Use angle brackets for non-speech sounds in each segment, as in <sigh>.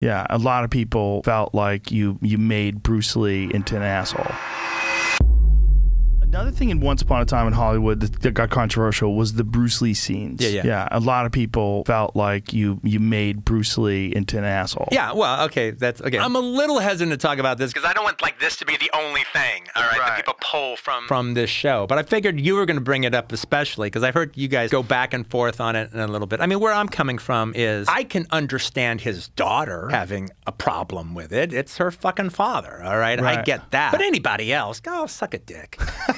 Yeah, a lot of people felt like you you made Bruce Lee into an asshole. Another thing in Once Upon a Time in Hollywood that, that got controversial was the Bruce Lee scenes. Yeah, yeah. Yeah, a lot of people felt like you you made Bruce Lee into an asshole. Yeah, well, okay, that's okay. I'm a little hesitant to talk about this because I don't want like this to be the only thing, all right, that Right. people pull from from this show. But I figured you were going to bring it up especially because I've heard you guys go back and forth on it in a little bit. I mean, where I'm coming from is I can understand his daughter having a problem with it. It's her fucking father, all right? I get that. But anybody else, go suck a dick. <laughs>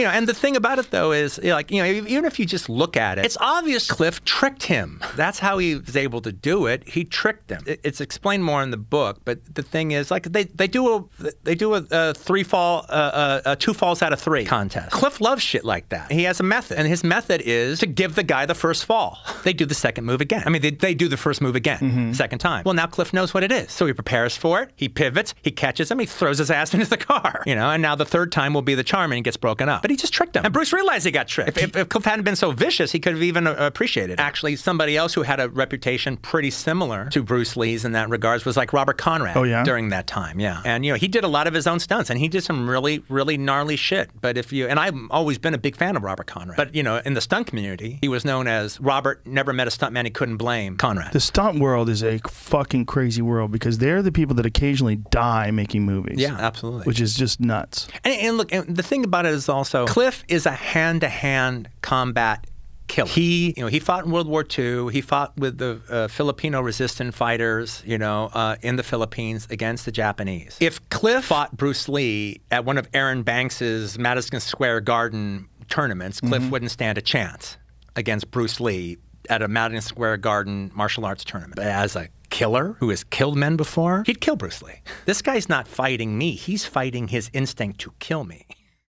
You know, and the thing about it though is, you know, like, you know, even if you just look at it, it's obvious Cliff tricked him. That's how he was able to do it. He tricked them. It- It's explained more in the book, but the thing is, like, they, they do a they do a, a three fall, uh, uh, uh, two falls out of three contest. Cliff loves shit like that. He has a method, and his method is to give the guy the first fall. They do the second move again. I mean, they, they do the first move again, second time. Well, now Cliff knows what it is, so he prepares for it. He pivots, he catches him, he throws his ass <laughs> into the car. You know, and now the third time will be the charm, and he gets broken up. But he just tricked him. And Bruce realized he got tricked. If, if, if Cliff hadn't been so vicious, he could have even uh, appreciated it. Actually, somebody else who had a reputation pretty similar to Bruce Lee's in that regards was like Robert Conrad. Oh, yeah? During that time, yeah. And you know, he did a lot of his own stunts, and he did some really, really gnarly shit. But if you and I've always been a big fan of Robert Conrad. But you know, in the stunt community, he was known as Robert. Never met a stuntman he couldn't blame. Conrad. The stunt world is a fucking crazy world because they're the people that occasionally die making movies. Yeah, absolutely. Which is just nuts. And, and look, and the thing about it is also Cliff is a hand-to-hand combat killer. He, you know, he fought in World War II. He fought with the uh, Filipino resistant fighters, you know, uh, in the Philippines against the Japanese. If Cliff fought Bruce Lee at one of Aaron Banks's Madison Square Garden tournaments, Cliff wouldn't stand a chance against Bruce Lee at a Madison Square Garden martial arts tournament. But as a killer who has killed men before, he'd kill Bruce Lee. This guy's not fighting me. He's fighting his instinct to kill me.